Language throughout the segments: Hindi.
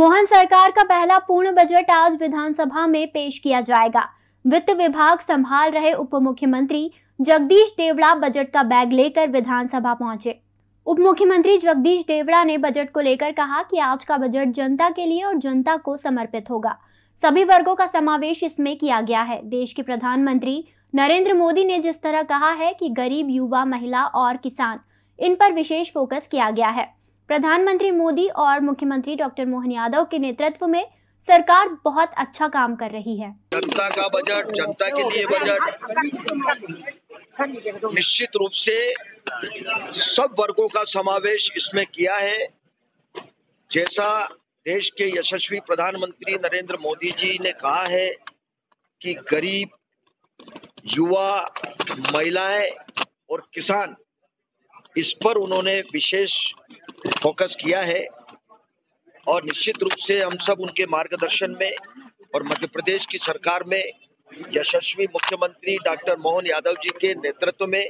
मोहन सरकार का पहला पूर्ण बजट आज विधानसभा में पेश किया जाएगा। वित्त विभाग संभाल रहे उप मुख्यमंत्री जगदीश देवड़ा बजट का बैग लेकर विधानसभा पहुँचे। उप मुख्यमंत्री जगदीश देवड़ा ने बजट को लेकर कहा कि आज का बजट जनता के लिए और जनता को समर्पित होगा। सभी वर्गों का समावेश इसमें किया गया है। देश के प्रधानमंत्री नरेंद्र मोदी ने जिस तरह कहा है कि गरीब युवा, महिला और किसान, इन पर विशेष फोकस किया गया है। प्रधानमंत्री मोदी और मुख्यमंत्री डॉक्टर मोहन यादव के नेतृत्व में सरकार बहुत अच्छा काम कर रही है। जनता का बजट, जनता के लिए बजट, निश्चित रूप से सब वर्गों का समावेश इसमें किया है। जैसा देश के यशस्वी प्रधानमंत्री नरेंद्र मोदी जी ने कहा है कि गरीब, युवा, महिलाएँ और किसान इस पर उन्होंने विशेष फोकस किया है और निश्चित रूप से हम सब उनके मार्गदर्शन में और मध्य प्रदेश की सरकार में यशस्वी मुख्यमंत्री डॉक्टर मोहन यादव जी के नेतृत्व में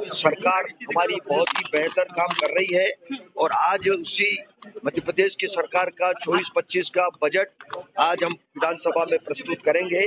सरकार हमारी बहुत ही बेहतर काम कर रही है और आज उसी मध्य प्रदेश की सरकार का 24-25 का बजट आज हम विधानसभा में प्रस्तुत करेंगे।